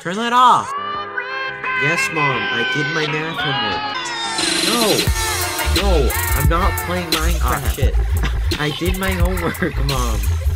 Turn that off. Yes, Mom, I did my math homework. No! No, I'm not playing Minecraft. Shit. I did my homework, Mom.